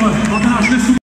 Państwo, od nas